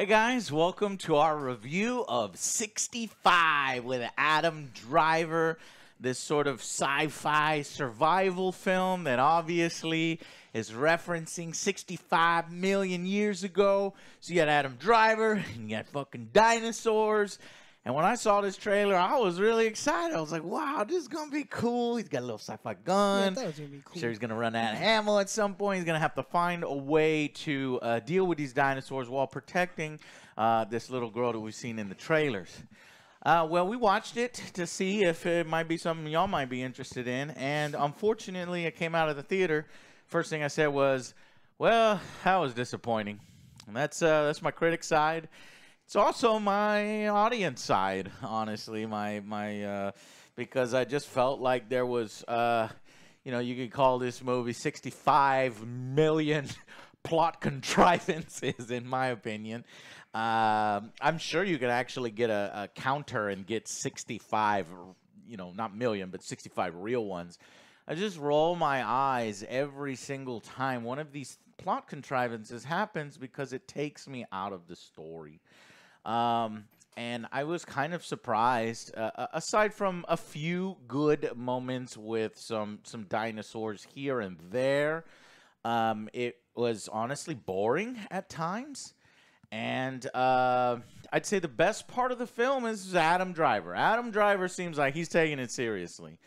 Hey guys, welcome to our review of 65 with Adam Driver. This sort of sci fi survival film that obviously is referencing 65 million years ago. So you got Adam Driver, and you got fucking dinosaurs. And when I saw this trailer, I was really excited. I was like, wow, this is going to be cool. He's got a little sci fi Yeah, I gun. thought it was gonna be cool. Sure, he's gonna run out of ammo at some point. He's gonna have to find a way to uh, deal with these dinosaurs while protecting uh, this little girl that we've seen in the trailers. Uh, well, we watched it to see if it might be something y'all might be interested in, and unfortunately, it came out of the theater. First thing I said was, "Well, that was disappointing." And that's uh, that's my critic side. It's also my audience side, honestly. My my uh, because I just felt like there was, uh, you know, you could call this movie 65 million plot contrivances, in my opinion. Um, I'm sure you could actually get a, a counter and get 65, you know, not million, but 65 real ones. I just roll my eyes every single time one of these plot contrivances happens because it takes me out of the story. Um, and I was kind of surprised. Uh, aside from a few good moments with some some dinosaurs here and there, um, it was honestly boring at times. And uh, I'd say the best part of the film is Adam Driver. Adam Driver seems like he's taking it seriously.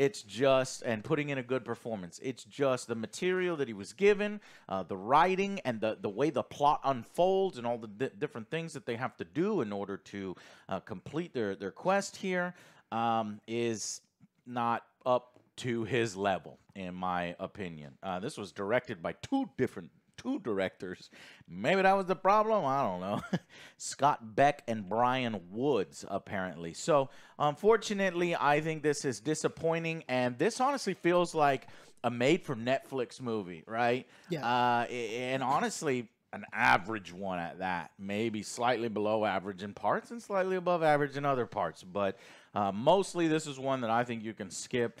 It's just and putting in a good performance. It's just the material that he was given, uh, the writing, and the the way the plot unfolds, and all the di- different things that they have to do in order to uh, complete their their quest here um, is not up to his level, in my opinion. Uh, this was directed by two different two directors. Maybe that was the problem. I don't know. Scott Beck and Bryan Woods, apparently. So, unfortunately, I think this is disappointing. And this honestly feels like a made for Netflix movie, right? Yeah. Uh, and honestly, an average one at that. Maybe slightly below average in parts and slightly above average in other parts. But uh, mostly, this is one that I think you can skip.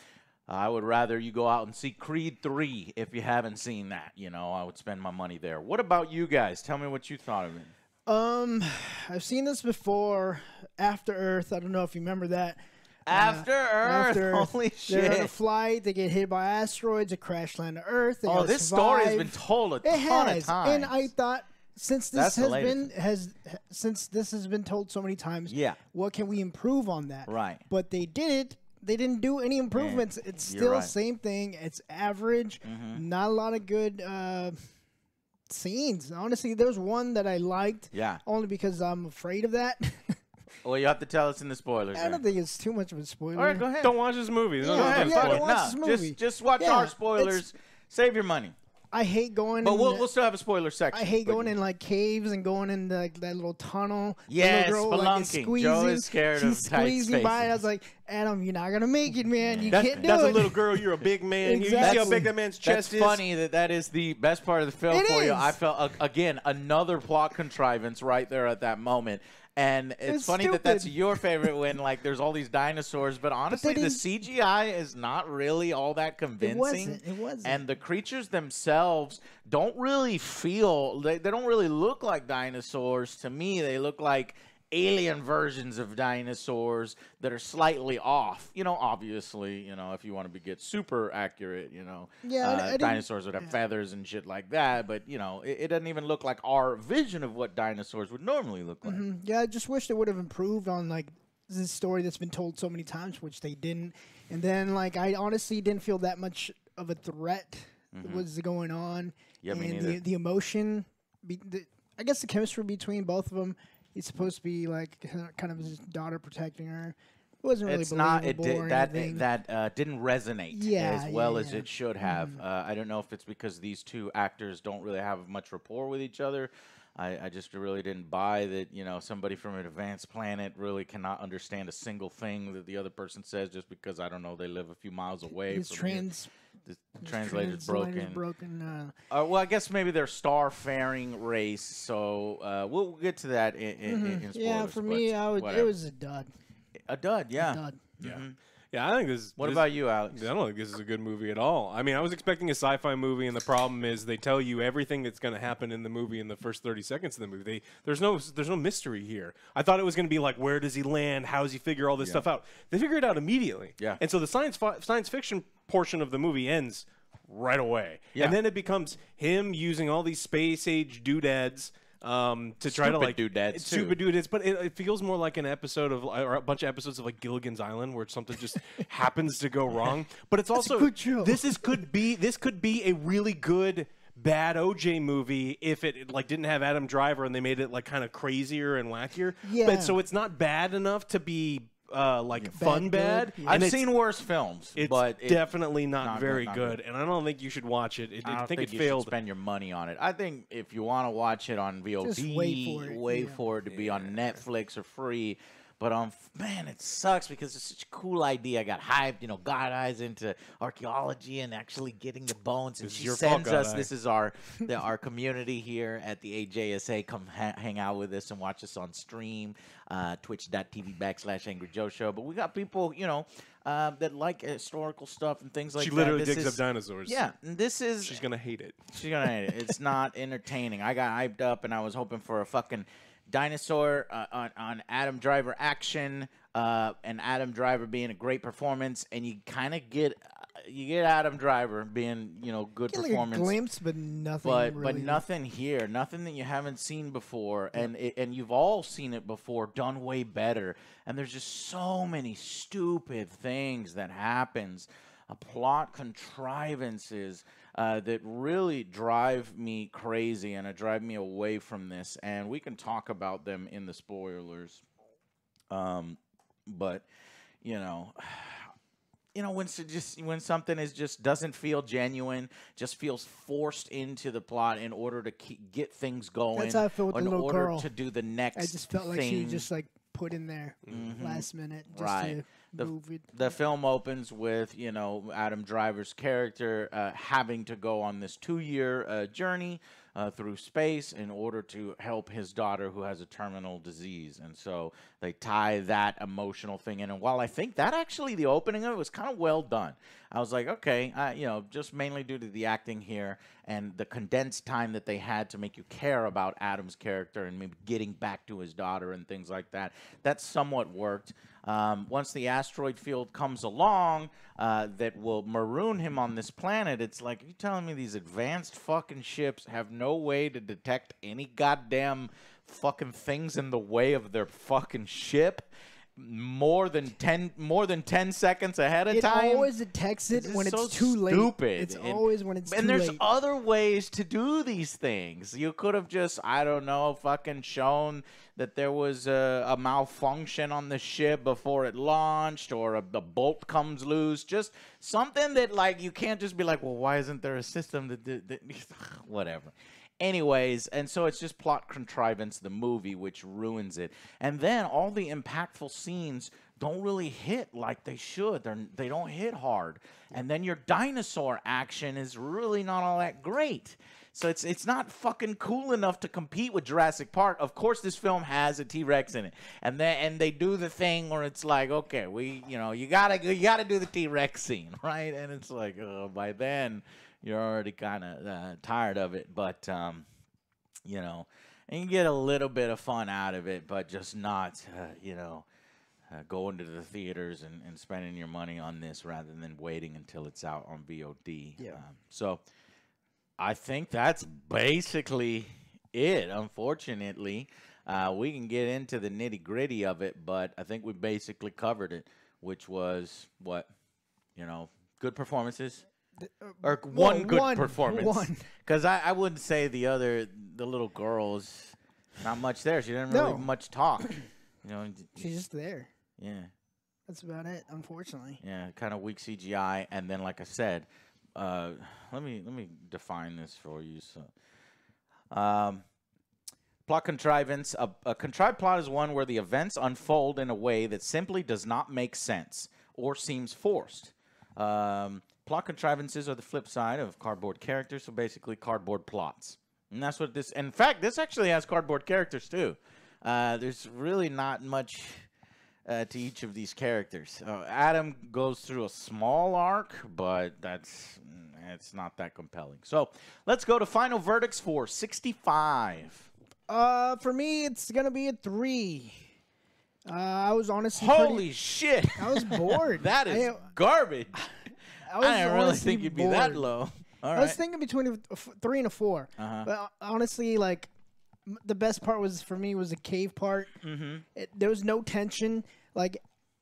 I would rather you go out and see Creed 3 if you haven't seen that. You know, I would spend my money there. What about you guys? Tell me what you thought of it. Um, I've seen this before. After Earth, I don't know if you remember that. Uh, After Earth. After Earth, Holy They're on a shit. flight. They get hit by asteroids. They crash land on Earth. Oh, this story has been told a It ton has, of times. and I thought since this That's has been has since this has been told so many times. Yeah. What can we improve on that? Right. But they did it. They didn't do any improvements. it's still right. same thing. It's average. Mm-hmm. Not a lot of good uh, scenes. Honestly, there's one that I liked. Yeah. Only because I'm afraid of that. Well, you have to tell us in the spoilers. I don't think it's too much of a spoiler. All right, go ahead. Don't watch this movie. Yeah, Go ahead. yeah, don't watch No, this movie. Just, just watch Yeah, our spoilers. Save your money. I hate going. But in we'll, the- we'll still have a spoiler section. I hate going in like caves and going in like that little tunnel. The Yes, little girl, like, is squeezing. Joe is scared She's of tight squeezing by, and I was spaces. like, Adam, you're not gonna make it, man. You That's, can't do that's it. a little girl. You're a big man. You- You see how Exactly. big that man's That's is? funny that that is the best part of the film It for you. I felt uh, again another plot contrivance right there at that moment, and it's, It's funny that that's your favorite when like there's all these dinosaurs, but honestly the CGI is not really all that convincing. wasn't. It wasn't. And the creatures themselves don't really feel they, they don't really look like dinosaurs to me. They look like alien versions of dinosaurs that are slightly off. You know, obviously, you know, if you want to be get super accurate, you know, Yeah, uh, I dinosaurs would have feathers and shit like that. But you know, it, it doesn't even look like our vision of what dinosaurs would normally look like. Mhm. Yeah, I just wish they would have improved on like this story that's been told so many times, which they didn't. And then like I honestly didn't feel that much of a threat was going on. Mm-hmm. Yeah, me and neither. the the emotion, be, the, I guess the chemistry between both of them. It's supposed to be like kind of his daughter protecting her. It wasn't really it's not it did, that anything. that uh, didn't resonate Yeah, as well yeah, as yeah. Mm-hmm. it should have. Uh, I don't know if it's because these two actors don't really have much rapport with each other. I, I just really didn't buy that. You know, somebody from an advanced planet really cannot understand a single thing that the other person says just because I don't know they live a few miles away. here. trans the translator's translator's broken. broken. Uh, Uh, well, I guess maybe they're star-faring race, so uh, we'll get to that in, in, in spoilers. Mm-hmm. yeah, for me, I would, it was a dud. a dud. Yeah, Dud. Yeah. Mhm. Yeah, I think this. What this- about you, Alex? I don't think this is a good movie at all. I mean, I was expecting a sci-fi movie, and the problem is they tell you everything that's going to happen in the movie in the first thirty seconds of the movie. They, there's no there's no mystery here. I thought it was going to be like, where does he land? How does he figure all this stuff out? They figure it out immediately. Yeah. And so the science fi- science fiction portion of the movie ends right away, Yeah. and then it becomes him using all these space age doodads. Um, to try to like doodads, too. stupid doodads, but it, it feels more like an episode of or a bunch of episodes of like Gilligan's Island where something just happens to go wrong. But it's also this is could be this could be a really good bad OJ movie if it like didn't have Adam Driver and they made it like kind of crazier and wackier. Yeah. But so it's not bad enough to be uh, like fun good. bad. Yeah. I've seen worse films, It's but it, definitely not, not good, very not good, good. and I don't think you should watch it. it I I, don't think, think it you failed. should spend your money on it. I think if you want to watch it on VOD, Just wait for it, wait yeah. for it to be on Netflix or free. But um, man, it sucks because it's such a cool idea. I got hyped, you know, God eyes into archaeology and actually getting the bones. And This she your fault, sends us. This is our the, our community here at the AJSA. Come ha- hang out with us and watch us on stream, uh, Twitch.tv backslash Angry Joe Show. But we got people, you know, uh, that like historical stuff and things like she that. She literally This digs is- up dinosaurs. Yeah, and this is she's gonna hate it. She's gonna hate it. It's not entertaining. I got hyped up and I was hoping for a fucking dinosaur uh, on, on Adam Driver action, uh, and Adam Driver being a great performance, and you kind of get uh, you get Adam Driver being you know good Get like a performance. glimpse, but nothing. but really. but nothing here, nothing that you haven't seen before, and it, and you've all seen it before, done way better. And there's just so many stupid things that happens, uh, plot contrivances uh, that really drive me crazy and uh, drive me away from this. And we can talk about them in the spoilers. Um, but you know, you know when just when something is just doesn't feel genuine, just feels forced into the plot in order to keep, get things going. That's how I feel with the little order girl. to do the next. I just felt like she was just like put in there last minute just Right. to The- move it. the film opens with you know Adam Driver's character uh, having to go on this two-year uh, journey uh, through space in order to help his daughter who has a terminal disease, and so they tie that emotional thing in. And while I think that actually the opening of it was kind of well done, I was like, okay, uh, you know, just mainly due to the acting here and the condensed time that they had to make you care about Adam's character and maybe getting back to his daughter and things like that, that somewhat worked. Um, once the asteroid field comes along uh, that will maroon him on this planet, it's like, you telling me these advanced fucking ships have no way to detect any goddamn fucking things in the way of their fucking ship more than 10 more than 10 seconds ahead of It time always detects it when it's so too late. stupid. It's And- always when it's and there's late. other ways to do these things. You could have just, I don't know, fucking shown that there was a, a malfunction on the ship before it launched, or a, the bolt comes loose. Just something that, like, you can't just be like, well, why isn't there a system that, that, that whatever. Anyways, and so it's just plot contrivance, the movie, which ruins it. And then all the impactful scenes don't really hit like they should. They're, they don't hit hard. And then your dinosaur action is really not all that great. So it's it's not fucking cool enough to compete with Jurassic Park. Of course, this film has a T Rex in it, and then and they do the thing where it's like, okay, we you know you gotta you gotta do the T Rex scene, right? And it's like, oh, by then you're already kind of uh, tired of it, but um, you know, and you get a little bit of fun out of it, but just not, uh, you know, uh, going to the theaters and, and spending your money on this rather than waiting until it's out on VOD. Yeah. Um, so I think that's basically it. Unfortunately, uh, we can get into the nitty gritty of it, but I think we basically covered it, which was what, you know, good performances or Well, one good one- performance. one. Because I, I wouldn't say the other, the little girls, not much there. She didn't really No. much talk. You know, She's just there. yeah, That's about it, unfortunately. yeah, kind of weak CGI, and then like I said, uh, let me let me define this for you. So, um, plot contrivance. A, a contrived plot is one where the events unfold in a way that simply does not make sense or seems forced. Um, plot contrivances are the flip side of cardboard characters, so basically cardboard plots. And that's what this. In fact, this actually has cardboard characters too. Uh, there's really not much uh, to each of these characters. Uh, Adam goes through a small arc, but that's mm, it's not that compelling. So let's go to final verdicts for 65. Uh, for me, it's gonna be a three. Uh, I was honestly Holy pretty, shit! I was bored. that is I, garbage. I was I didn't really think you'd be that low. All I was thinking between a f- three and a 4 Uh-huh. But uh, honestly, like m- the best part was for me was the cave part. Mm-hmm. It, there was no tension. Like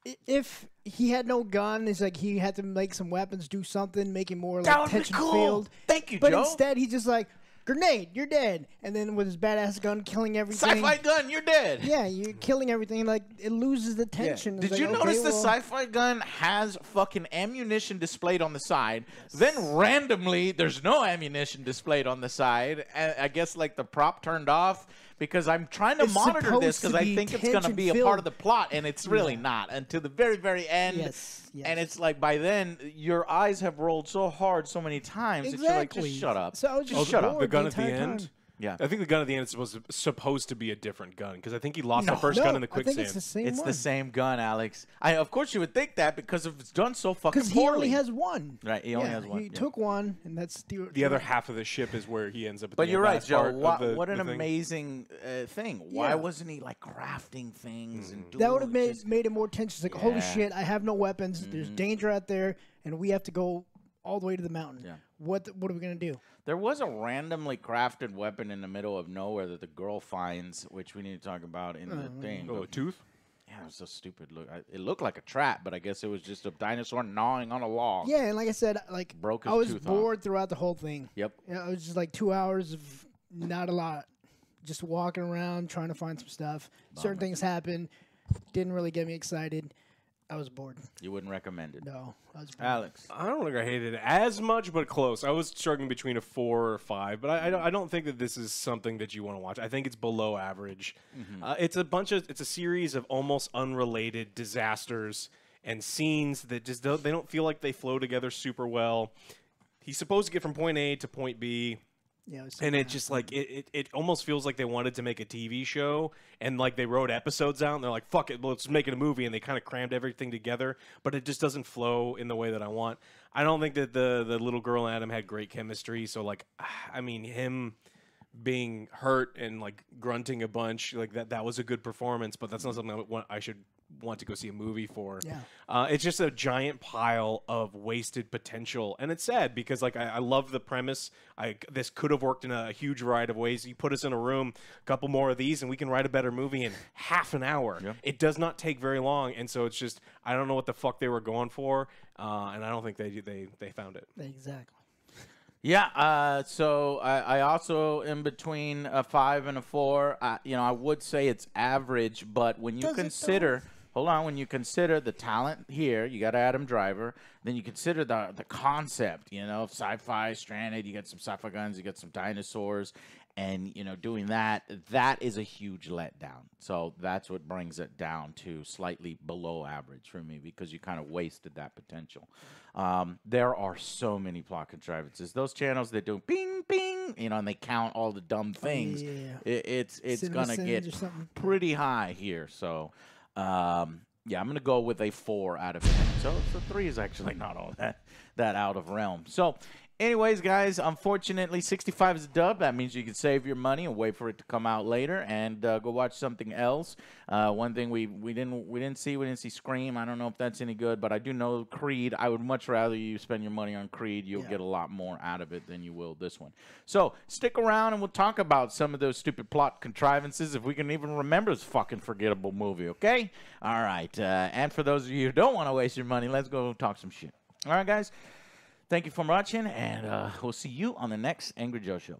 i- if he had no gun, it's like he had to make some weapons, do something, make it more That like would be tension cool. filled. Thank you, But Joe. instead, he's just like grenade, you're dead, and then with his badass gun, killing everything. Sci-fi gun, you're dead. Yeah, you're killing everything. Like it loses the tension. It's Did like, you okay, notice the sci-fi gun has fucking ammunition displayed on the side? Then randomly, there's no ammunition displayed on the side. And I guess like the prop turned off because I'm trying to It's monitor this because to I think it's going to be a part of the plot, and it's really not until the very, very end. Yes, And it's like by then your eyes have rolled so hard so many times that you're like, Exactly. just shut up. So I was just just shut up. The gun the at the end. time. Yeah. I think the gun at the end is supposed to, supposed to be a different gun because I think he lost No. the first no, gun in the I think quicksand. it's the same It's one. the same gun, Alex. I of course you would think that because if it's done so fucking poorly. Because he only has one. Right, he only Yeah, has one, He yeah. took one, and that's the, the other half of the ship is where he ends up. At But the you're right, Joe. part What, the- what an amazing uh, thing. Why Yeah. wasn't he like crafting things and doing That would have made just- made it more tense. It's like, holy Yeah. Mm-hmm. shit, I have no weapons. There's danger out there, and we have to go all the way to the mountain. Yeah. What th- What are we gonna do? There was a randomly crafted weapon in the middle of nowhere that the girl finds, which we need to talk about in the uh, thing. Oh, a tooth. yeah, it was so stupid. Look, I- it looked like a trap, but I guess it was just a dinosaur gnawing on a log. Yeah, and like I said, like Broke his I was tooth off. bored throughout the whole thing. Yep. Yeah, it was just like two hours of not a lot, just walking around trying to find some stuff. Certain things happened, didn't really get me excited. I was bored. You wouldn't recommend it, No, I was bored. Alex. I don't think I hated it as much, but close. I was struggling between a four or five, but I, I, don't, I don't think that this is something that you want to watch. I think it's below average. Uh, it's a bunch of it's a series of almost unrelated disasters and scenes that just don't, they don't feel like they flow together super well. He's supposed to get from point A to point B Yeah, it and it just like it, it, it almost feels like they wanted to make a TV show and like they wrote episodes out and they're like fuck it let's make it a movie and they kind of crammed everything together but it just doesn't flow in the way that I want. I don't think that the the little girl and Adam had great chemistry so like I mean him being hurt and like grunting a bunch like that that was a good performance but that's not something I, should want to go see a movie for Yeah. uh, it's just a giant pile of wasted potential, and it's sad because like I, I love the premise. I this could have worked in a huge variety of ways. You put us in a room, a couple more of these, and we can write a better movie in half an hour. It does not take very long, and so it's just I don't know what the fuck they were going for, uh, and I don't think they they they found it. exactly. Yeah, uh, so I, I also in between a five and a four. Uh, you know, I would say it's average, but when you Does it consider, hold on, when you consider the talent here, you got Adam Driver. Then you consider the the concept. You know, sci-fi, stranded. You got some sci-fi guns. You got some dinosaurs, and you know, doing that, that is a huge letdown. So that's what brings it down to slightly below average for me because you kind of wasted that potential. Um, there are so many plot contrivances. Those channels that do ping ping, you know, and they count all the dumb things. yeah. It, it's it's Cinema gonna get pretty high here. So, um, yeah, I'm gonna go with a four out of ten. So, so three is actually not all that that out of realm. So. Anyways, guys, unfortunately, 65 is a dub. That means you can save your money and wait for it to come out later, and uh, go watch something else. Uh, one thing we, we didn't we didn't see we didn't see Scream. I don't know if that's any good, but I do know Creed. I would much rather you spend your money on Creed. You'll Yeah. get a lot more out of it than you will this one. So stick around, and we'll talk about some of those stupid plot contrivances if we can even remember this fucking forgettable movie. Okay? All right. Uh, and for those of you who don't want to waste your money, let's go talk some shit. All right, guys. Thank you for watching, and uh, we'll see you on the next Angry Joe Show.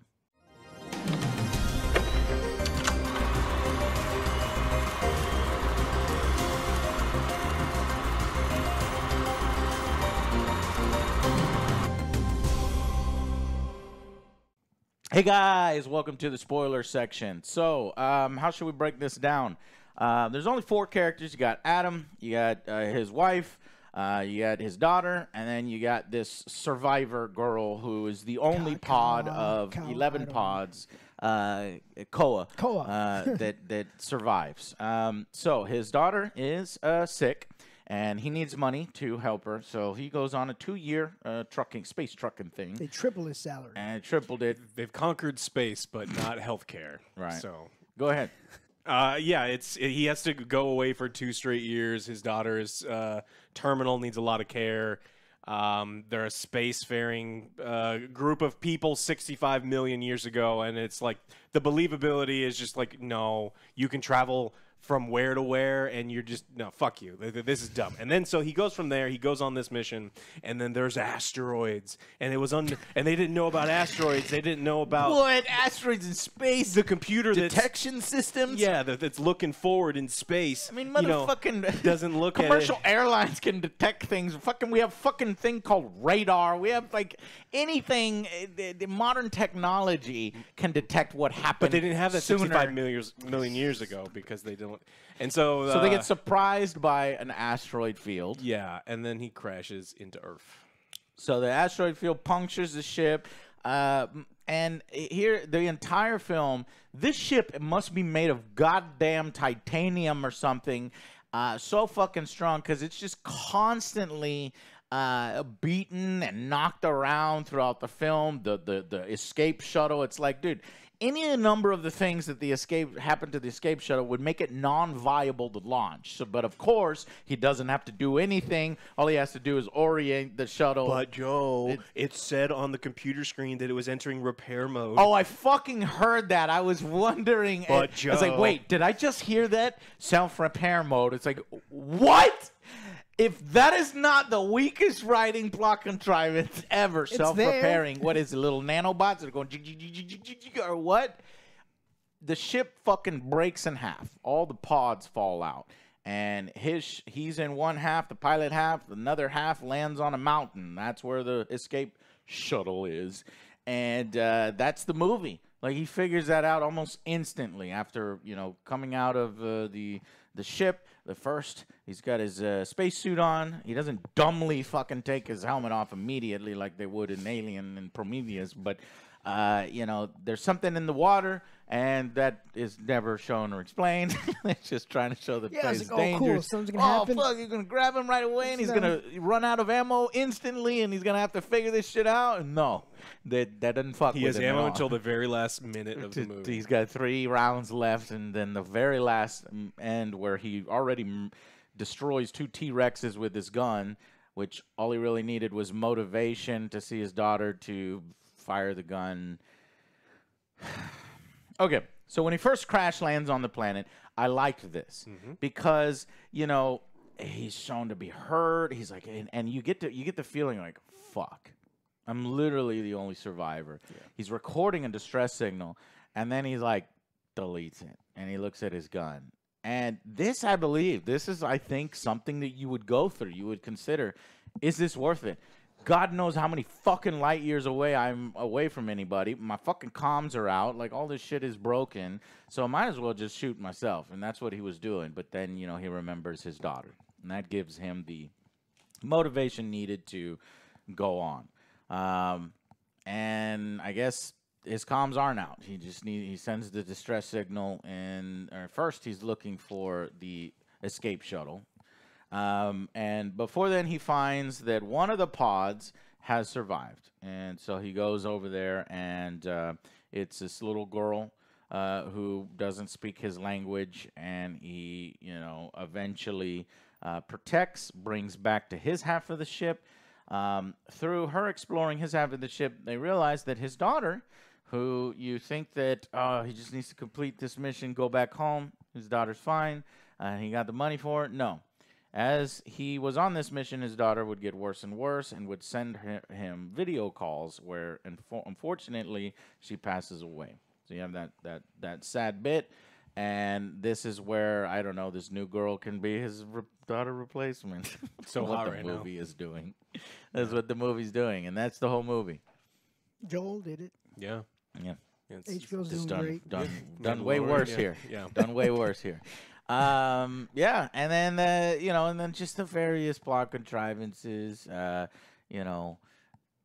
Hey guys, welcome to the spoiler section. So, um, how should we break this down? Uh, there's only four characters. You got Adam, you got uh, his wife, uh, you got his daughter, and then you got this survivor girl who is the only Ka- pod Ka- of Ka- 11 pods uh, Koa. Koa. Uh, that that survives. Um, so his daughter is uh, sick, and he needs money to help her. So he goes on a two-year uh, trucking, space trucking thing, They tripled his salary. and tripled it. They've conquered space, but not healthcare. Right. So Go ahead. Uh, yeah, it's he has to go away for two straight years. His daughter's uh, terminal, needs a lot of care. Um, they're a spacefaring uh, group of people 65 million years ago, and it's like the believability is just like, no, you can travel from where to where, and you're just no, fuck you. Th- th- This is dumb. And then so he goes from there. He goes on this mission, and then there's asteroids, and it was un- and they didn't know about asteroids. They didn't know about What asteroids in space? the computer detection systems. yeah, that, that's looking forward in space. I mean, you know, motherfucking doesn't look at it. commercial airlines can detect things. Fucking, we have fucking thing called radar. We have like anything. eh, The, the modern technology can detect what happened. but they didn't have that sooner. 65 million years, million years ago because they And so, uh, So they get surprised by an asteroid field. yeah, and then he crashes into Earth. So the asteroid field punctures the ship. Uh, and here, the entire film, this ship must be made of goddamn titanium or something. Uh, so fucking strong because it's just constantly uh, beaten and knocked around throughout the film. The, the the escape shuttle, it's like, dude, any number of the things that the escape happened to the escape shuttle would make it non-viable to launch. So, but of course, he doesn't have to do anything. All he has to do is orient the shuttle. But Joe, it, said on the computer screen that it was entering repair mode. Oh, I fucking heard that. I was wondering. But, I was like, wait, did I just hear that? Self repair mode. It's like, what? If that is not the weakest writing plot contrivance ever, self repairing, what is it, little nanobots that are going, or what? The ship fucking breaks in half. All the pods fall out. And his he's in one half, the pilot half, another half lands on a mountain. That's where the escape shuttle is. And uh, that's the movie. Like he figures that out almost instantly after, you know, coming out of uh, the the ship. The first, he's got his uh, spacesuit on. He doesn't dumbly fucking take his helmet off immediately like they would in Alien and Prometheus, but uh, you know, there's something in the water, and that is never shown or explained. it's just trying to show the Yeah, place it's is like, oh, cool, dangerous. something's gonna oh, happen. fuck, you're gonna grab him right away, and he's gonna run out of ammo instantly, and he's gonna have to figure this shit out. No, that that doesn't fuck he with has him at ammo all. until the very last minute of the movie. He's got three rounds left, and then the very last mm, end where he already mm, destroys two T Rexes with his gun, which all he really needed was motivation to see his daughter to fire the gun. Okay, so when he first crash lands on the planet, I liked this mm-hmm. because you know he's shown to be hurt. He's like, and, and you get to you get the feeling like, fuck, I'm literally the only survivor. He's recording a distress signal, and then he's like, deletes it, and he looks at his gun. And this, I believe, this is, I think, something that you would go through. You would consider, is this worth it? God knows how many fucking light years away I'm away from anybody. My fucking comms are out. Like all this shit is broken. So I might as well just shoot myself. And that's what he was doing. But then, you know, he remembers his daughter. And that gives him the motivation needed to go on. Um, and I guess his comms aren't out. He just need he sends the distress signal, and or first he's looking for the escape shuttle. Um, and before then, he finds that one of the pods has survived, and so he goes over there, and uh, it's this little girl uh, who doesn't speak his language, and he, you know, eventually uh, protects, brings back to his half of the ship. Um, through her exploring his half of the ship, they realize that his daughter, who you think that uh, he just needs to complete this mission, go back home, his daughter's fine, and he got the money for it. No. As he was on this mission, his daughter would get worse and worse and would send him video calls where, unfortunately, she passes away. So you have that, that, that sad bit. And this is where, I don't know, this new girl can be his re- daughter replacement. So what the right now. movie is doing. That's what the movie's doing. And that's the whole movie. Joel did it. yeah. Yeah. It's, HBO's doing done, great. done, done way worse yeah, here. yeah. done way worse here. Um, yeah, and then uh, you know, and then just the various plot contrivances. Uh, you know,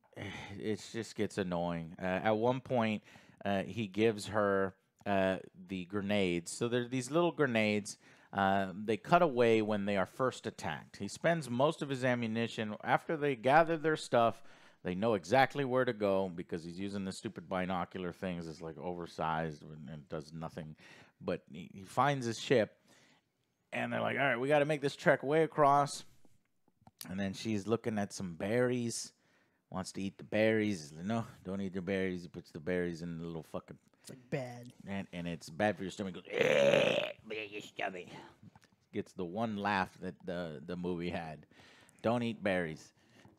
it just gets annoying. Uh, at one point, uh, he gives her uh, the grenades. So they're these little grenades. They cut away when they are first attacked. He spends most of his ammunition after they gather their stuff. They know exactly where to go because he's using the stupid binocular things. It's like oversized and, and does nothing. But he, he finds his ship, and they're like, "All right, we got to make this trek way across." And then she's looking at some berries, wants to eat the berries. Like, no, don't eat the berries. He puts the berries in the little fucking It's like bad. and, and it's bad for your stomach. Goes, "Eh, bad your stomach. Gets the one laugh that the the movie had. Don't eat berries,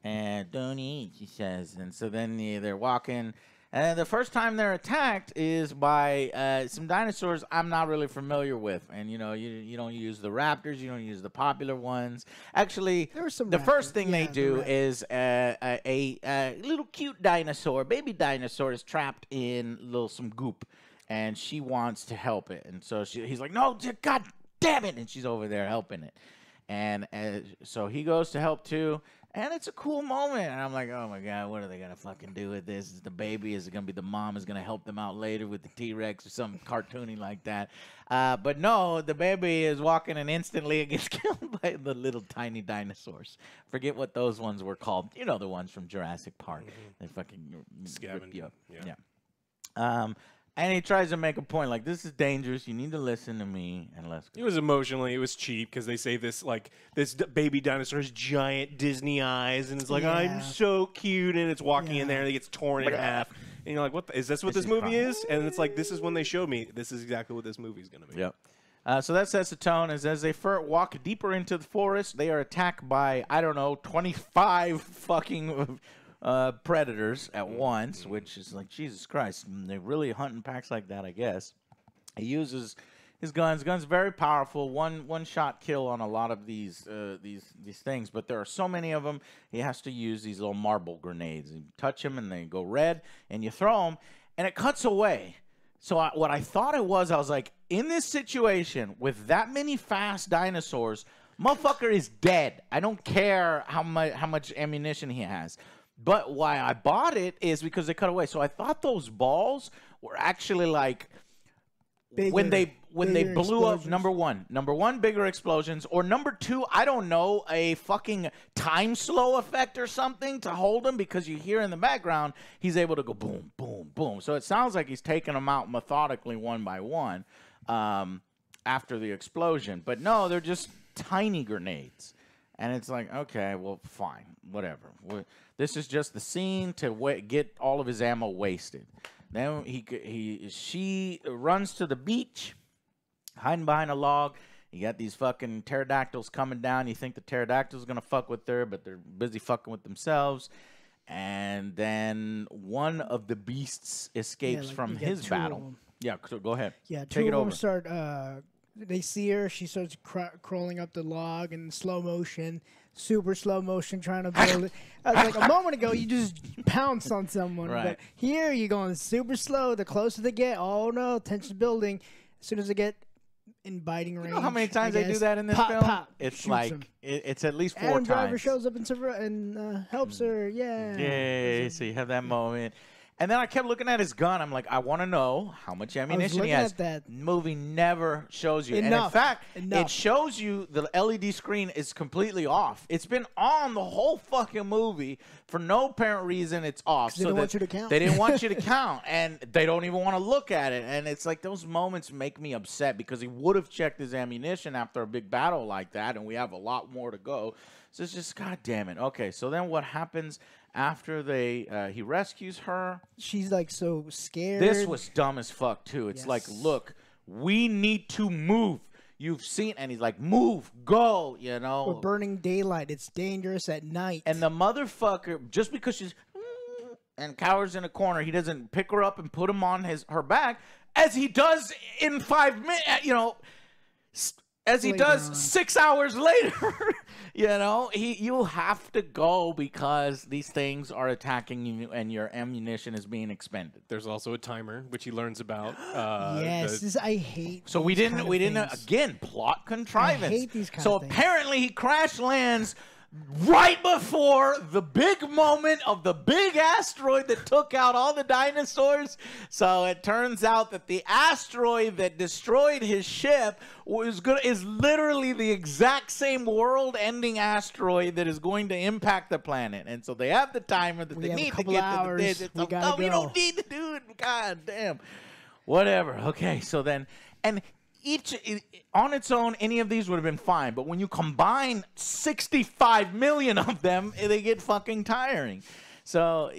and don't eat. She says, and so then they're walking. And the first time they're attacked is by uh, some dinosaurs I'm not really familiar with, and you know you you don't use the raptors, you don't use the popular ones. Actually, There some the first thing Yeah, they do rap- is uh, a, a, a little cute dinosaur, baby dinosaur, is trapped in little some goop, and she wants to help it, and so she, he's like, "No, God damn it!" and she's over there helping it, and uh, so he goes to help too, and it's a cool moment, and I'm like, "Oh my God, what are they gonna fucking do with this? Is the baby? Is it gonna be the mom? Is gonna help them out later with the T Rex or something cartoony like that?" Uh, but no, the baby is walking and instantly it gets killed by the little tiny dinosaurs. Forget what those ones were called. You know the ones from Jurassic Park. They fucking rip you up. yeah. Um, and he tries to make a point like, "This is dangerous. You need to listen to me." And let's It was emotionally, it was cheap because they say this like this d- baby dinosaur has giant Disney eyes, and it's like Yeah. I'm so cute, and it's walking in there and it gets torn in half, and you're like, what? The, is this what This this, movie fine. is? And it's like this is when they showed me this is exactly what this movie is gonna be. Yep. Uh, so that sets the tone. As as they fir- walk deeper into the forest, they are attacked by I don't know twenty five fucking uh, predators at once, which is like Jesus Christ. Mm, They're really hunting packs like that, I guess. He uses his guns. Guns very powerful. One one shot kill on a lot of these uh, these these things, but there are so many of them. He has to use these little marble grenades. You touch them and they go red, and you throw them, and it cuts away. So I, what I thought it was, I was like, in this situation with that many fast dinosaurs, motherfucker is dead. I don't care how much how much ammunition he has. But why I bought it is because they cut away. So I thought those balls were actually like when they when they bigger blew up number one. Number one bigger explosions. Or number two i don't know a fucking time slow effect or something to hold him because you hear in the background he's able to go boom boom boom. So it sounds like he's taking them out methodically one by one um, after the explosion. But no they're just tiny grenades and it's like okay well fine whatever we this is just the scene to wa- get all of his ammo wasted then he he she runs to the beach hiding behind a log. You got these fucking pterodactyls coming down. You think the pterodactyls gonna fuck with her, but they're busy fucking with themselves. And then one of the beasts escapes like, from his battle. Yeah, so go ahead. Yeah, two take it of over. them start. Uh, they see her. She starts cr- crawling up the log in slow motion, super slow motion, trying to build it. I was like a moment ago, you just pounced on someone, Right. but here you're going super slow. The closer they get, oh no, tension's building. As soon as they get in biting range, You know how many times they do that in this pop, film? Pop, it's like it, it's at least four Adam Driver shows up and, and uh, helps her. Yeah. Yay! So you have that moment, and then I kept looking at his gun. I'm like, I want to know how much ammunition he has. at that. Movie never shows you, and in Enough. fact, it shows you the LED screen is completely off. It's been on the whole fucking movie for no apparent reason. It's off. they so didn't want you to count. They didn't want you to count, and they don't even want to look at it. And it's like those moments make me upset because he would have checked his ammunition after a big battle like that, and we have a lot more to go. So it's just, god damn it. Okay, so then what happens after they uh, he rescues her? She's like so scared. This was dumb as fuck too. It's like, look, we need to move. You've seen, and he's like, move, go, you know. We're burning daylight. It's dangerous at night. And the motherfucker, just because she's and cowers in a corner, he doesn't pick her up and put him on his her back as he does in five minutes. You know, as he Later does on. six hours later. you know, he you will have to go because these things are attacking you and your ammunition is being expended. There's also a timer, which he learns about. Uh, yes, the- this, I hate. So we didn't kind of we didn't things. again plot contrivance. I hate these kind so of things. apparently he crash lands right before the big moment of the big asteroid that took out all the dinosaurs. So it turns out that the asteroid that destroyed his ship was good is literally the exact same world-ending asteroid that is going to impact the planet. And so they have the timer that We they need to get hours. to the digits. We Oh, we don't need to do it. God damn. Whatever. Okay, so then and each on its own, any of these would have been fine. But when you combine 65 million of them, eh, they get fucking tiring. So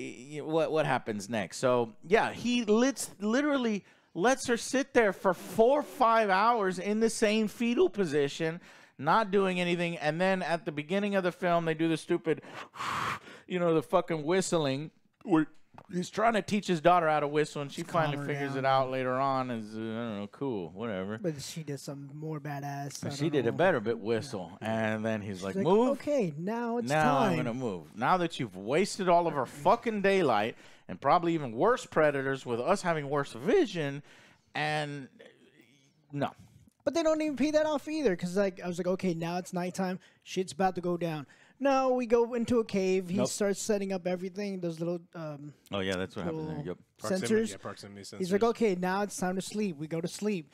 what what happens next? So yeah, he lets literally lets her sit there for four or five hours in the same fetal position, not doing anything. And then at the beginning of the film, they do the stupid, you know, the fucking whistling. Where he's trying to teach his daughter how to whistle, and she finally figures down. it out later on. Is uh, I don't know, cool, whatever. But she did some more badass. She did a better bit whistle, and then he's like, like, "Move." Okay, now it's now time. I'm gonna move. Now that you've wasted all of our fucking daylight, and probably even worse predators with us having worse vision, and no, But they don't even pay that off either, because like I was like, okay, now it's nighttime. Shit's about to go down. No, we go into a cave. He Nope. starts setting up everything. Those little um, oh yeah, that's what happened there. little Yep. Proximity, sensors. yeah, proximity sensors. He's like, okay, now it's time to sleep. We go to sleep.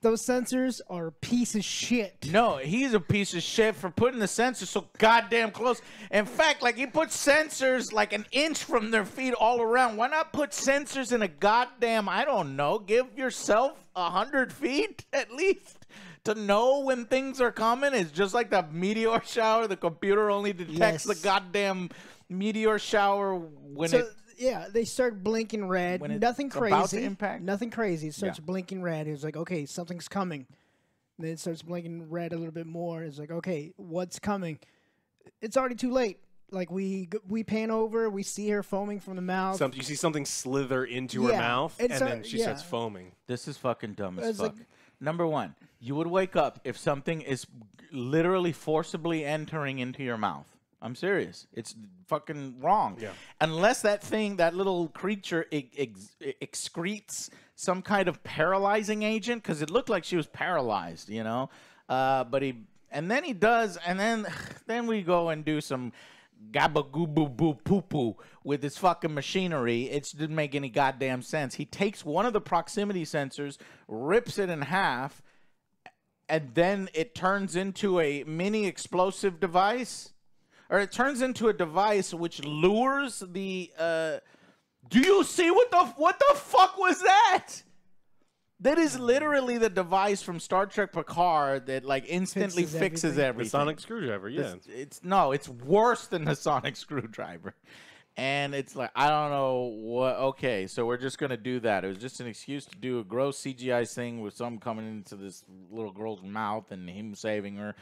Those sensors are a piece of shit. No, he's a piece of shit for putting the sensors so goddamn close. In fact, like he puts sensors like an inch from their feet all around. Why not put sensors in a goddamn, I don't know, give yourself a hundred feet at least to know when things are coming? is just like the meteor shower. The computer only detects Yes. the goddamn meteor shower when So it yeah, they start blinking red. When it's Nothing about to crazy. impact? Nothing crazy. It starts Yeah. blinking red. It's like, okay, something's coming. And then it starts blinking red a little bit more. It's like, okay, what's coming? It's already too late. Like we we pan over, we see her foaming from the mouth. Some, you see something slither into her mouth, and it's then she yeah. starts foaming. This is fucking dumb as It's fuck. like- Number one, you would wake up if something is literally forcibly entering into your mouth. I'm serious. It's fucking wrong. Yeah. Unless that thing, that little creature, ex- ex- excretes some kind of paralyzing agent, because it looked like she was paralyzed, you know. Uh, but he, and then he does, and then then we go and do some gabagoo boo poo poo with this fucking machinery. It didn't make any goddamn sense. He takes one of the proximity sensors, rips it in half, and then it turns into a mini explosive device, or it turns into a device which lures the. Uh, do you see what the what the fuck was that? That is literally the device from Star Trek Picard that like instantly Fixes fixes everything. everything. The sonic screwdriver, yeah. It's, it's no, it's worse than the sonic screwdriver. And it's like I don't know what. Okay, so we're just gonna do that. It was just an excuse to do a gross CGI thing with some coming into this little girl's mouth and him saving her.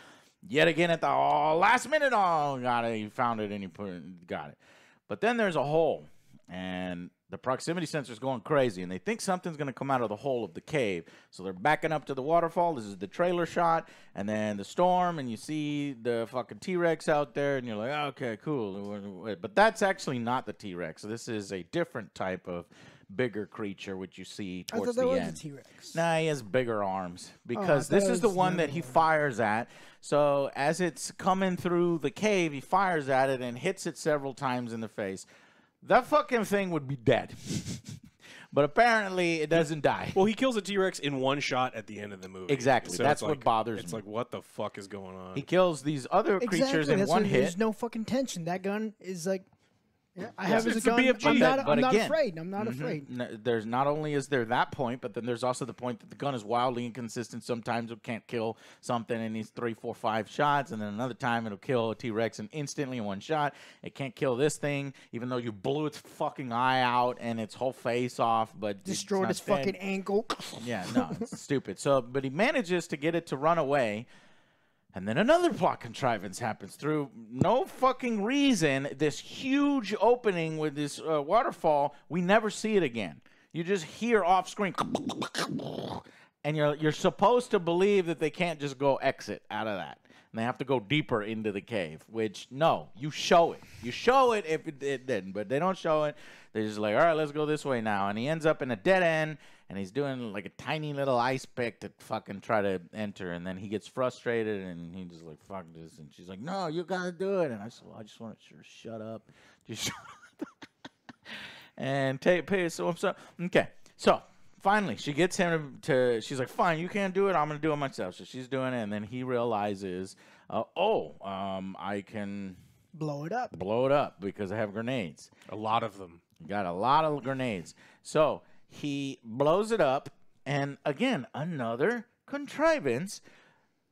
Yet again at the oh, last minute. Oh, got it. He found it and he put it. Got it. But then there's a hole, and the proximity sensor's going crazy, and they think something's gonna come out of the hole of the cave. So they're backing up to the waterfall. This is the trailer shot, and then the storm, and you see the fucking T Rex out there, and you're like, ah, okay, cool. But that's actually not the T Rex. This is a different type of bigger creature, which you see I towards thought that the was end. a T Rex. Nah, he has bigger arms oh, because thought this is the one that he fires at. So as it's coming through the cave, he fires at it and hits it several times in the face. That fucking thing would be dead. but apparently, it doesn't die. Well, he kills a T Rex in one shot at the end of the movie. Exactly. So That's it's what like- bothers It's me. like, what the fuck is going on? He kills these other Exactly. creatures in that's one what, hit. There's no fucking tension. That gun is like, yeah, I have It's as a a gun. BFG. I'm not, that- but I'm not again- afraid. I'm not Mhm. afraid. N- There's not only is there that point, but then there's also the point that the gun is wildly inconsistent. Sometimes it can't kill something in these three, four, five shots, and then another time it'll kill a T Rex and instantly in one shot. It can't kill this thing, even though you blew its fucking eye out and its whole face off, but Destroyed its, his fucking ankle. Yeah, no, it's stupid. So, but he manages to get it to run away. And then another plot contrivance happens through no fucking reason. This huge opening with this uh, waterfall, we never see it again. You just hear off screen, and you're you're supposed to believe that they can't just go exit out of that, and they have to go deeper into the cave. Which no, you show it. You show it if it, it didn't, but they don't show it. They're just like, all right, let's go this way now, and he ends up in a dead end. And he's doing like a tiny little ice pick to fucking try to enter, and then he gets frustrated and he just like fuck this, and she's like, no, you gotta do it, and I said, well, I just want to shut up, just shut up. and take pay. So I'm so okay. So finally, she gets him to. She's like, "Fine, you can't do it. I'm gonna do it myself." So she's doing it, and then he realizes, uh, "Oh, um, I can Blow it up. blow it up because I have grenades. A lot of them. Got a lot of grenades." So he blows it up, and again, another contrivance.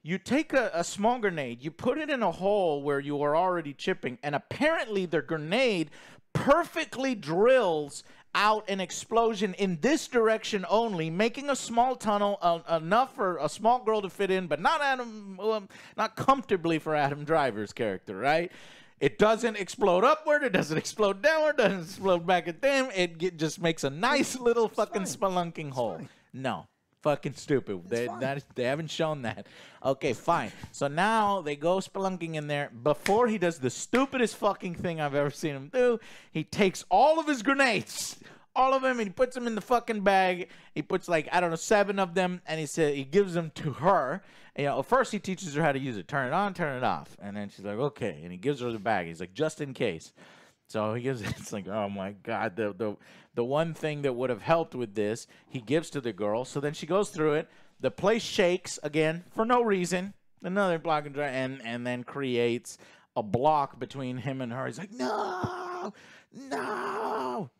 You take a, a small grenade, you put it in a hole where you are already chipping, and apparently the grenade perfectly drills out an explosion in this direction only, making a small tunnel uh, enough for a small girl to fit in, but not Adam, well, not comfortably for Adam Driver's character, right? It doesn't explode upward. It doesn't explode downward. Doesn't explode back at them. It get, just makes a nice little fucking spelunking hole. No, fucking stupid. They, fine. that they haven't shown that. Okay, fine. So now they go spelunking in there. Before he does the stupidest fucking thing I've ever seen him do, he takes all of his grenades, all of them, and he puts them in the fucking bag. He puts like I don't know seven of them, and he said he gives them to her. You know, first he teaches her how to use it. Turn it on, turn it off, and then she's like, okay, and he gives her the bag. He's like, just in case. So he gives it's like, oh my god, the the the one thing that would have helped with this, he gives to the girl. So then she goes through it. The place shakes again for no reason. Another block and dry, and and then creates a block between him and her. He's like, no, no.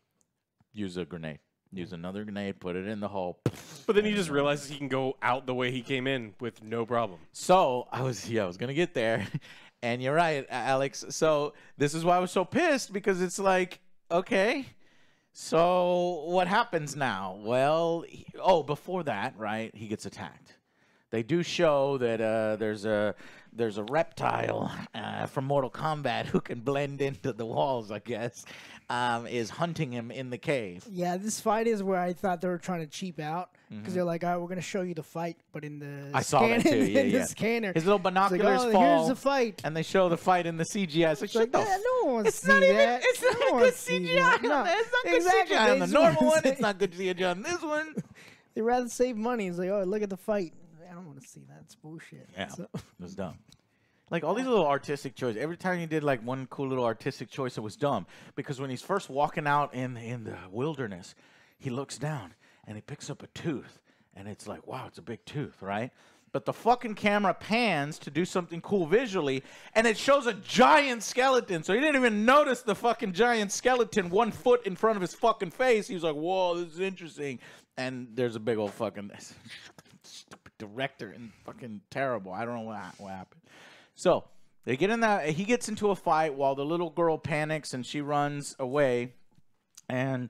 Use a grenade. Use another grenade. Put it in the hole. But then he just realizes he can go out the way he came in with no problem. So I was yeah, I was gonna get there, and you're right, Alex. So this is why I was so pissed because it's like okay, so what happens now? Well, he- oh, before that, right? He gets attacked. They do show that uh, there's a there's a reptile uh, from Mortal Kombat who can blend into the walls. I guess um, is hunting him in the cave. Yeah, this fight is where I thought they were trying to cheap out because they're like, "All right, we're gonna show you the fight," but in the Mm-hmm. I saw that too. Yeah, in yeah. the scanner, His little it's like, binoculars "Oh, fall. here's the fight." and they show the fight in the CGI. It's like, It's like, "Yeah, no one wants It's to not see even. that. It's No not good to CGI. No. It's not exactly. good CGI on the normal one. It's not good CGI on this one. They rather save money. It's like, "Oh, look at the fight." I don't want to see that. It's bullshit. Yeah, So- it was dumb. Like all these little artistic choices. Every time he did like one cool little artistic choice, it was dumb. Because when he's first walking out in in the wilderness, he looks down and he picks up a tooth, and it's like, wow, it's a big tooth, right? But the fucking camera pans to do something cool visually, and it shows a giant skeleton. So he didn't even notice the fucking giant skeleton one foot in front of his fucking face. He was like, whoa, this is interesting. And there's a big old fucking stupid director and fucking terrible. I don't know what, what happened. So they get in that. He gets into a fight while the little girl panics and she runs away. And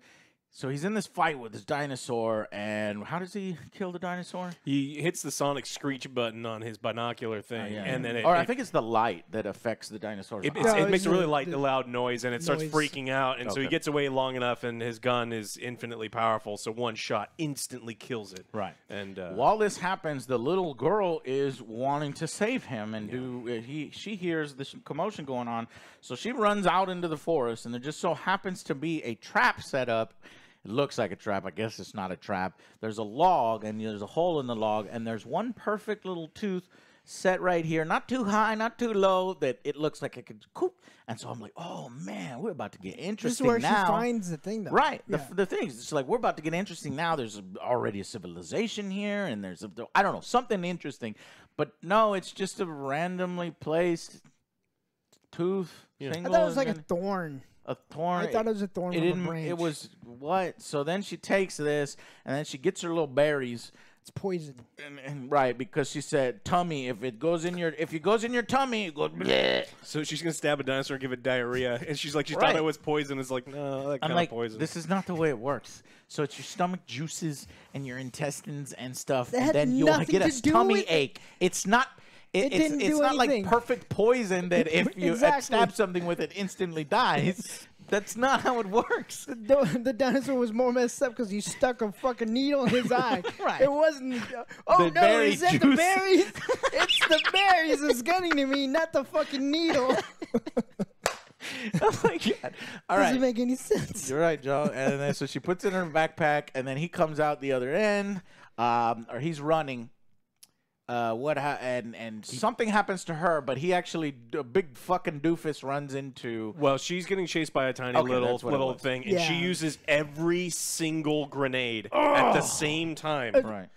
so he's in this fight with this dinosaur. And how does he kill the dinosaur? He hits the sonic screech button on his binocular thing, and then it, or I it- think it's the light that affects the dinosaur. It, No, it makes a really light, loud noise, and it starts freaking out. And so he gets away long enough, and his gun is infinitely powerful. So one shot instantly kills it. Right. And uh, While this happens, the little girl is wanting to save him, and do uh, he? She hears this commotion going on, so she runs out into the forest, and there just so happens to be a trap set up. It looks like a trap. I guess it's not a trap. There's a log, and there's a hole in the log, and there's one perfect little tooth set right here, not too high, not too low, that it looks like it could. Coop. And so I'm like, oh man, we're about to get interesting This is where now. she finds the thing, though. Right. The, Yeah. the thing is, it's like we're about to get interesting now. There's already a civilization here, and there's a, I don't know something interesting, but no, it's just a randomly placed tooth. Yeah. I thought it was like a thorn. A thorn. I thought it was a thorn It didn't. branch. It was what? So then she takes this, and then she gets her little berries. It's poison. And, and right because she said tummy if it goes in your if it goes in your tummy it goes bleh. so she's gonna stab a dinosaur and give it diarrhea, and she's like, she Right. thought it was poison. It's like, no, that I'm kind like, of poison. this is not the way it works. So it's your stomach juices and your intestines and stuff, That and then you'll nothing get a tummy with- ache. It's not. It, It it's it's not like perfect poison that if you Exactly. stab something with it instantly dies. That's not how it works. The, the dinosaur was more messed up because you stuck a fucking needle in his eye. Right. It wasn't. Oh The no! Is that the juice. berries? it's the berries that's getting to me, not the fucking needle. oh my god! All Doesn't right, make any sense. you're right, Joe. And then so she puts it in her backpack, and then he comes out the other end, um, or he's running. Uh, what ha- and and something happens to her, but he actually a big fucking doofus runs into. Well, she's getting chased by a tiny Okay, little that's what it little thing, and she uses every single grenade at the same time Right.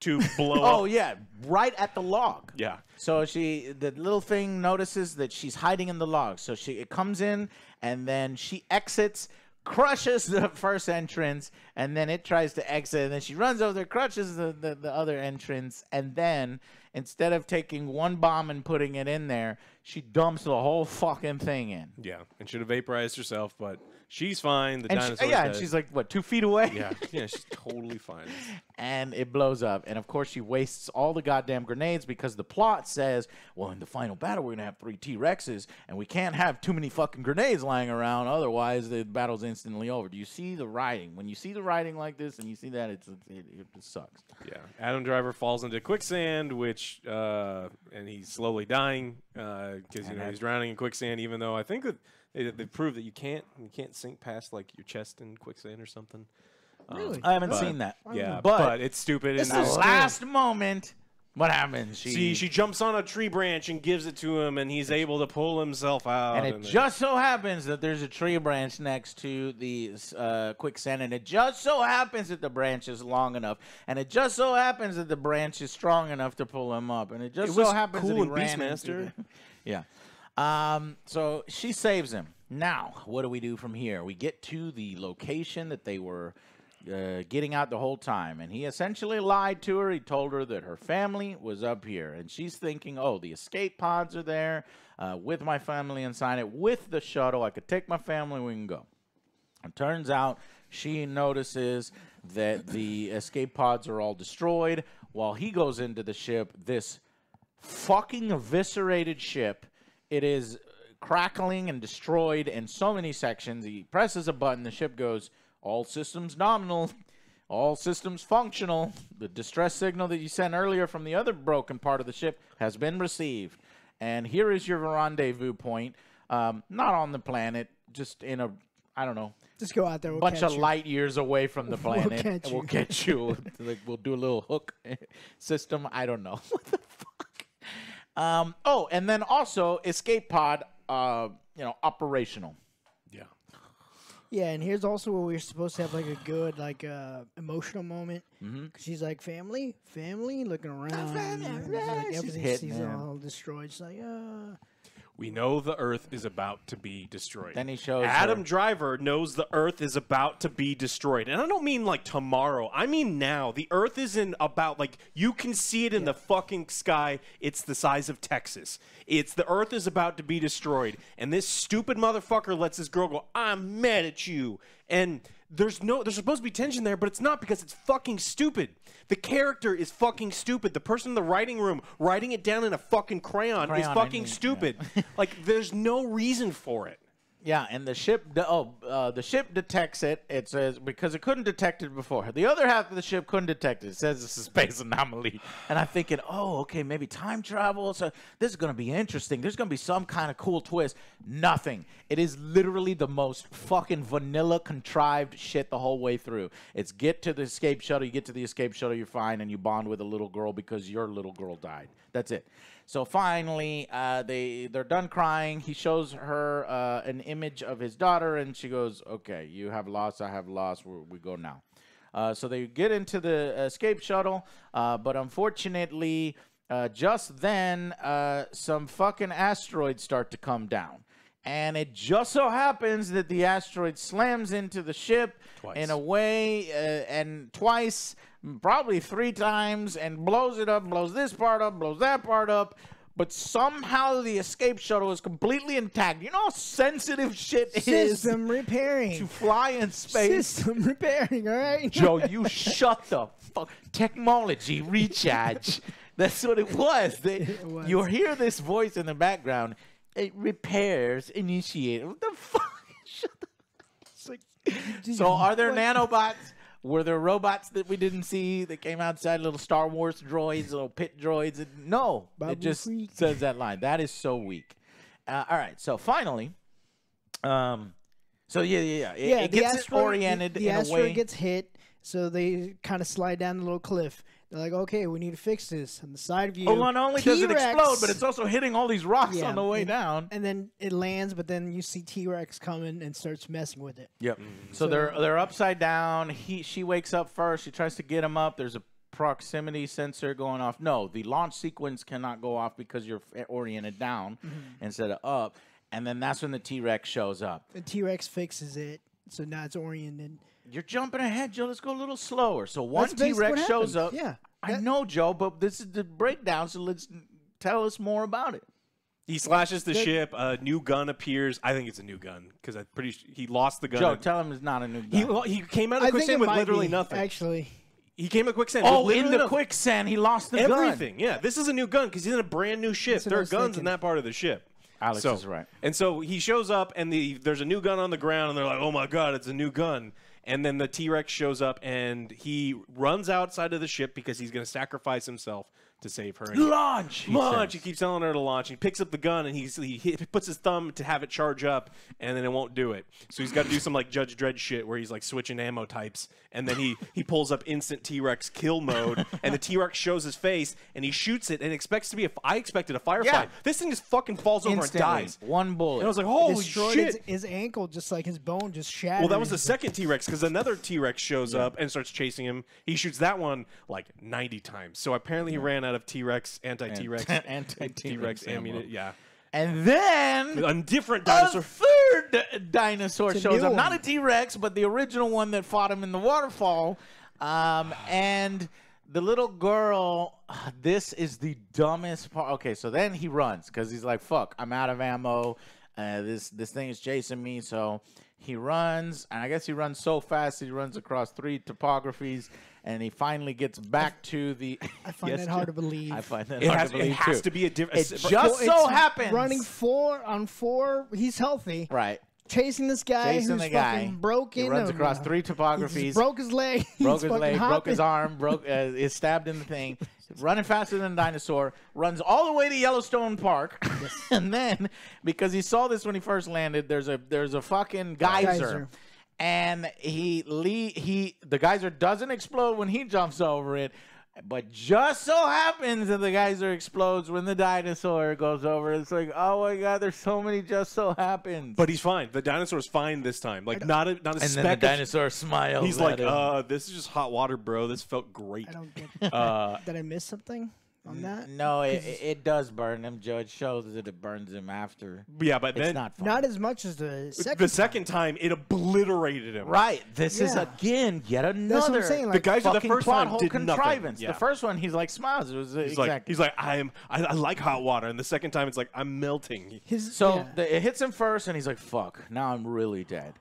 to blow Oh up. yeah, right at the log. Yeah. So she, the little thing notices that she's hiding in the log. So she it comes in, and then she exits, crushes the first entrance, and then it tries to exit, and then she runs over there, crushes the, the, the other entrance, and then instead of taking one bomb and putting it in there, she dumps the whole fucking thing in. Yeah, and should have vaporized herself, but she's fine. The And she, yeah, and she's like what two feet away. yeah, yeah, she's totally fine. and it blows up. And of course, she wastes all the goddamn grenades because the plot says, well, in the final battle, we're gonna have three T Rexes, and we can't have too many fucking grenades lying around, otherwise the battle's instantly over. Do you see the writing? When you see the writing like this, and you see that, it's it, it, sucks. Yeah, Adam Driver falls into quicksand, which uh, and he's slowly dying because you know he's drowning in quicksand. Even though I think that they, they proved that you can't you can't sink past like your chest in quicksand or something. Um, Really? I haven't But- seen that. yeah, but, but, it's stupid. This and the is last moment, what happens? She, See, she jumps on a tree branch and gives it to him, and he's able to pull himself out. and it then- just so happens that there's a tree branch next to the uh, quicksand, and it just so happens that the branch is long enough, and it just so happens that the branch is strong enough to pull him up, and it just It so was happens cool that he in ran Beastmaster. into the- yeah. Um. So she saves him. Now, what do we do from here? We get to the location that they were. Uh, getting out the whole time, and he essentially lied to her. He told her that her family was up here, and she's thinking, "Oh, the escape pods are there uh, with my family inside it, with the shuttle. I could take my family. We can go." It turns out she notices that the escape pods are all destroyed. While he goes into the ship, this fucking eviscerated ship, it is crackling and destroyed in so many sections. He presses a button, the ship goes, all systems nominal, all systems functional. The distress signal that you sent earlier from the other broken part of the ship has been received. And here is your rendezvous point. Um, not on the planet, just in a, I don't know, Just go out there. We'll bunch catch of you. light years away from the We'll planet. catch and we'll you. catch you. like we'll do a little hook system. I don't know. what the fuck? Um, oh, and then also escape pod. Uh, you know, operational. yeah. Yeah, and here's also where we're supposed to have like a good like uh, emotional moment. Mm-hmm. She's like family, family, looking around. family, and yeah, like, she's everything hitting she's him. all destroyed. She's like, uh, We know the Earth is about to be destroyed. Then he shows Adam her- Driver knows the Earth is about to be destroyed, and I don't mean like tomorrow. I mean now. The Earth isn't about like you can see it in the fucking sky. It's the size of Texas. It's the Earth is about to be destroyed, and this stupid motherfucker lets this girl go. I'm mad at you, and there's no there's supposed to be tension there, but it's not because it's fucking stupid. The character is fucking stupid. The person in the writing room writing it down in a fucking crayon, is Crayon, I fucking mean, yeah. stupid. like there's no reason for it. Yeah, and the ship. De- oh, uh, the ship detects it. It says because it couldn't detect it before. The other half of the ship couldn't detect it. It says it's a space anomaly. And I'm thinking, oh, okay, maybe time travel. So this is gonna be interesting. There's gonna be some kind of cool twist. Nothing. It is literally the most fucking vanilla contrived shit the whole way through. It's get to the escape shuttle. You get to the escape shuttle. You're fine, and you bond with a little girl because your little girl died. That's it. So finally, uh, they they're done crying. He shows her uh, an image of his daughter, and she goes, "Okay, you have lost. I have lost. we we go now." Uh, so they get into the escape shuttle, uh, but unfortunately, uh, just then, uh, some fucking asteroids start to come down. And it just so happens that the asteroid slams into the ship in a way, uh, and twice, probably three times, and blows it up, blows this part up, blows that part up. But somehow the escape shuttle is completely intact. You know how sensitive shit is system repairing. to fly in space? System repairing. All right. Joe, you shut the fuck. Technology recharge. That's what it was. They, was. You hear this voice in the background. It repairs initiated. What the fuck? Shut the. It's like- so, are there nanobots? Were there robots that we didn't see that came outside, little Star Wars droids, little pit droids? No, Babu it just freak. says that line. That is so weak. Uh, all right, so finally, Um, so yeah, yeah, yeah. It, yeah, it the gets asteroid, oriented The, the in a way. gets hit, so they kind of slide down the little cliff. They're like, okay, we need to fix this. On the side view, Oh, not only does it T-Rex- explode, but it's also hitting all these rocks Yeah, on the way and- down. and then it lands, but then you see T Rex coming and starts messing with it. Yep. So, they're they're upside down. He she wakes up first. She tries to get him up. There's a proximity sensor going off. No, the launch sequence cannot go off because you're oriented down Mm-hmm. instead of up. And then that's when the T Rex shows up. The T Rex fixes it, so now it's oriented. You're jumping ahead, Joe. Let's go a little slower. So one That's T Rex shows up. Yeah. I That- know, Joe, but this is the breakdown. So let's tell us more about it. He slashes the Good. ship. A new gun appears. I think it's a new gun because I'm pretty. Sure he lost the gun. Joe, tell him it's not a new gun. he came out of think quicksand with literally be, nothing. Actually, he came out of quicksand. oh, in the quicksand, he lost the gun. Everything, yeah. This is a new gun because he's in a brand new ship. That's There are was guns in that part of the ship. Alex so, is right. And so he shows up, and the there's a new gun on the ground, and they're like, "Oh my god, it's a new gun!" And then the T Rex shows up, and he runs outside of the ship because he's going to sacrifice himself to save her. And he- Launch. he launch. says. He keeps telling her to launch. He picks up the gun and he's, he, he puts his thumb to have it charge up, and then it won't do it. So he's got to do some like Judge Dredd shit where he's like switching ammo types, and then he he pulls up instant T Rex kill mode, and the T Rex shows his face, and he shoots it, and expects to be a. I expected a firefight. Yeah. This thing just fucking falls over and dies. One bullet. And I was like, holy destroyed shit. his, his ankle, just like his bone just shattered. Well, that was the second T Rex because another T Rex shows up and starts chasing him. He shoots that one like 90 times. So apparently he ran out of T Rex, anti T Rex, Anti-T-Rex ammo. ammunition. Yeah. and then A different a dinosaur. third dinosaur It's shows new up. Not a T Rex, but the original one that fought him in the waterfall. Um, and the little girl. This is the dumbest part. Okay, so then he runs because he's like, "Fuck, I'm out of ammo. Uh, this this thing is chasing me." So he runs, and I guess he runs so fast he runs across three topographies, and he finally gets back to the. I find Yes, that hard Joe? to believe. I find that It hard has, to it believe has too. to be a different. It just Well, so it's happens running four on four. He's healthy, right. chasing this guy Chasing who's the guy. fucking broken. He runs across uh, three topographies. broke his leg. broke his fucking leg, broke his arm, broke uh, is stabbed in the thing, running faster than a dinosaur, runs all the way to Yellowstone Park, and then because he saw this when he first landed, there's a there's a fucking geyser. Geyser. And he le- he the geyser doesn't explode when he jumps over it, but just so happens that the geyser explodes when the dinosaur goes over. It's like, oh my god, there's so many just so happens. But he's fine. The dinosaur's fine this time. Like not a not a and then speck the of- dinosaur smiles. He's at like, him. uh, this is just hot water, bro. This felt great. I don't get. Uh, Did I miss something on that? No, it, it it does burn him. Judge shows that it burns him after. yeah, but It's then not fun. Not as much as the second. the second time it obliterated him. right. This is Yeah. again yet another. That's what I'm saying. The Like, guys are the fucking first plot time hole did nothing. contrivance. Yeah. The first one, he's like smiles. It was uh, He's like, exactly. he's like, I am, I, I like hot water, and the second time it's like, I'm melting. his so yeah. the, it hits him first, and he's like, "Fuck! Now I'm really dead."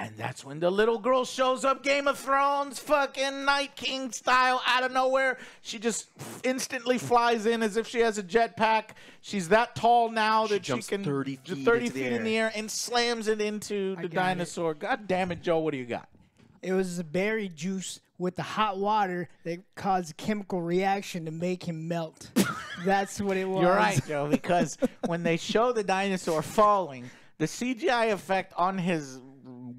And that's when the little girl shows up, Game of Thrones, fucking Night King style, out of nowhere. She just instantly flies in as if she has a jetpack. She's that tall now that she jumps can 30 feet 30 into the in the air and slams it into I the got it. dinosaur. God damn it, Joe! What do you got? It was the berry juice with the hot water that caused a chemical reaction to make him melt. That's what it was. You're right, Joe, because when they show the dinosaur falling, the CGI effect on his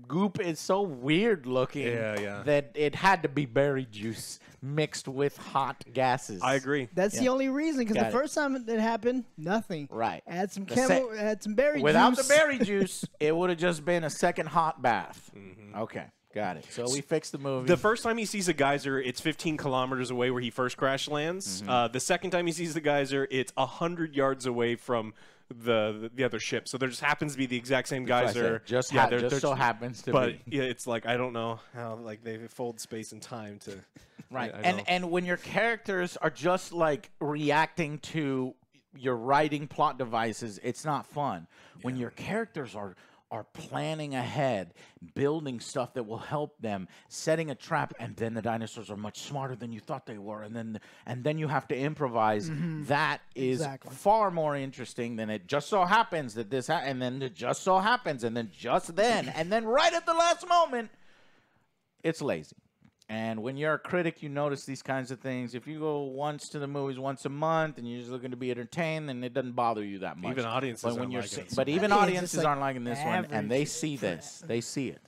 goop is so weird looking Yeah, yeah. that it had to be berry juice mixed with hot gases. I agree. That's the only reason. Because the it. first time it happened, nothing. Right. Add some The chemical. add some berry Without juice. the berry juice, it would have just been a second hot bath. Mm-hmm. Okay, got it. So we fixed the movie. The first time he sees a geyser, it's 15 kilometers away where he first crash lands. Mm-hmm. Uh, the second time he sees the geyser, it's 100 yards away from the the other ship. So there just happens to be the exact same what geyser. just, yeah, ha- there- just there's- so happens to But be. yeah, it's like I don't know how like they fold space and time to. Right. I- I and know. and when your characters are just like reacting to your writing plot devices, it's not fun. When your characters are are planning ahead, building stuff that will help them, setting a trap, and then the dinosaurs are much smarter than you thought they were, and then and then you have to improvise. Mm-hmm. That is Exactly. far more interesting than it just so happens that this ha- and then it just so happens and then just then and then right at the last moment, it's lazy. And when you're a critic, you notice these kinds of things. If you go once to the movies once a month and you're just looking to be entertained, then it doesn't bother you that much. Even audiences but when aren't you're liking se- it so but even audiences like aren't liking this one, and they see this. They see it.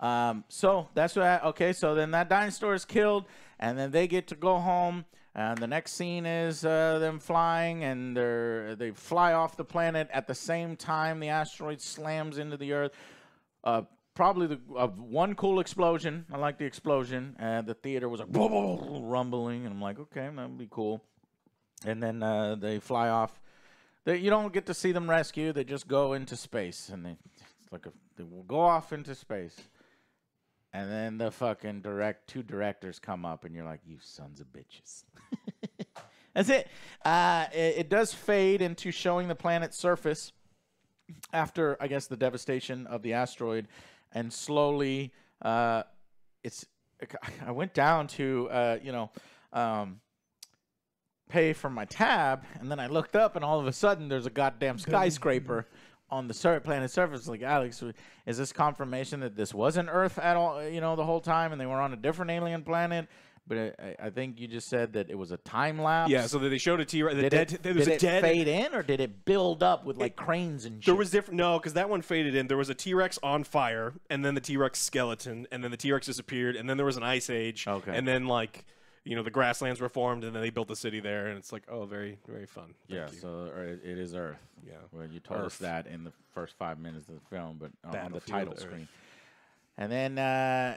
Um, so that's what. I, okay, so then that dinosaur is killed, and then they get to go home. And the next scene is uh, them flying, and they they fly off the planet at the same time the asteroid slams into the Earth. Uh, probably the uh, one cool explosion. I like the explosion. The theater was like rumbling, and I'm like, okay, that would be cool. And then uh, they fly off. They, you don't get to see them rescue. They just go into space, and they it's like a, they will go off into space. And then the fucking direct two directors come up, and you're like, you sons of bitches. That's it. Uh, it. It does fade into showing the planet's surface after, I guess, the devastation of the asteroid, and slowly, uh, it's. I went down to, uh, you know, um, pay for my tab, and then I looked up, and all of a sudden, there's a goddamn skyscraper on the sur- planet surface. Like Alex, is this confirmation that this wasn't Earth at all? You know, the whole time, and they were on a different alien planet? But I, I think you just said that it was a time lapse. Yeah, so they showed a T Rex. The did dead. it, there was did a it dead. fade in, or did it build up with like cranes and shit? There was different. No, because that one faded in. There was a T Rex on fire, and then the T Rex skeleton, and then the T Rex disappeared, and then there was an ice age. Okay. And then like, you know, the grasslands were formed, and then they built the city there, and it's like, oh, very, very fun. Thank yeah, you. so uh, it it is Earth. Yeah. Well, you told us that in the first five minutes of the film, but on the title Earth. screen. And then, uh,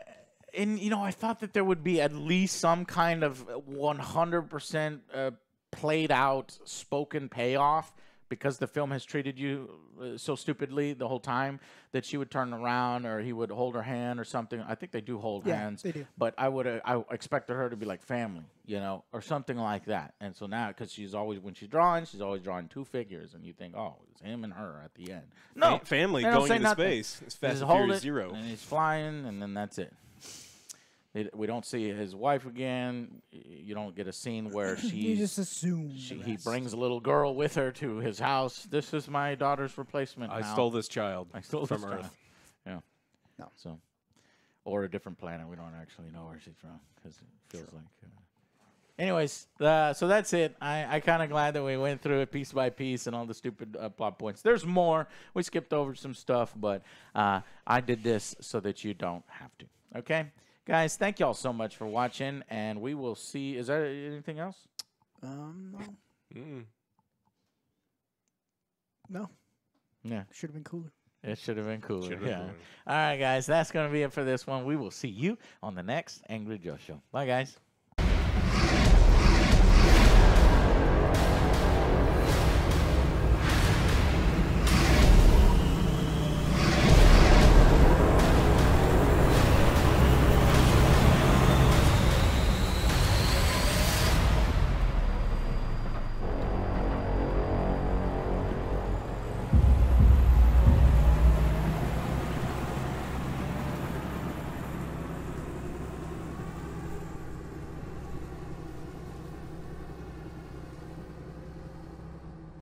and you know, I thought that there would be at least some kind of 100% uh, played out spoken payoff because the film has treated you uh, so stupidly the whole time that she would turn around or he would hold her hand or something. I think they do hold Yeah, hands. they do. But I would uh, I expected her to be like family, you know, or something like that. And so now, because she's always when she's drawing, she's always drawing two figures, and you think, oh, it's him and her at the end. No, family going into nothing. space. It's Fast and Furious it, Zero. and he's flying, and then that's it. It- we don't see his wife again. You don't get a scene where you she, just assume. she he brings a little girl with her to his house. This is my daughter's replacement. I now. stole this child. I stole from this Earth. child. Yeah. No. So, or a different planet. We don't actually know where she's from because it feels like. Uh, anyways, uh, so that's it. I I kind of glad that we went through it piece by piece and all the stupid uh, plot points. There's more. We skipped over some stuff, but uh, I did this so that you don't have to. Okay, Guys, thank y'all so much for watching, and we will see. Is that anything else? Um, no. Mm. No. Yeah. Should have been cooler. It should have been cooler. Yeah. Cooler. All right, guys. That's going to be it for this one. We will see you on the next Angry Joe Show. Bye, guys.